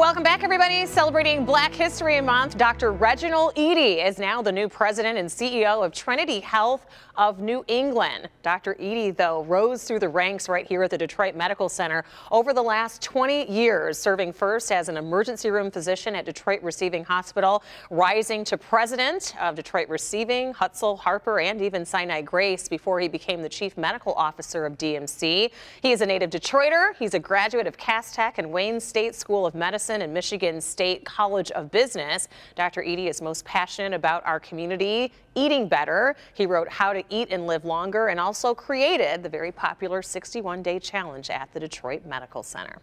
Welcome back, everybody. Celebrating Black History Month, Dr. Reginald Eadie is now the new president and CEO of Trinity Health of New England. Dr. Eadie, though, rose through the ranks right here at the Detroit Medical Center over the last 20 years, serving first as an emergency room physician at Detroit Receiving Hospital, rising to president of Detroit Receiving, Hutzel, Harper, and even Sinai Grace before he became the chief medical officer of DMC. He is a native Detroiter. He's a graduate of Cass Tech and Wayne State School of Medicine and Michigan State College of Business. Dr. Eadie is most passionate about our community eating better. He wrote How to Eat and Live Longer and also created the very popular 61 Day Challenge at the Detroit Medical Center.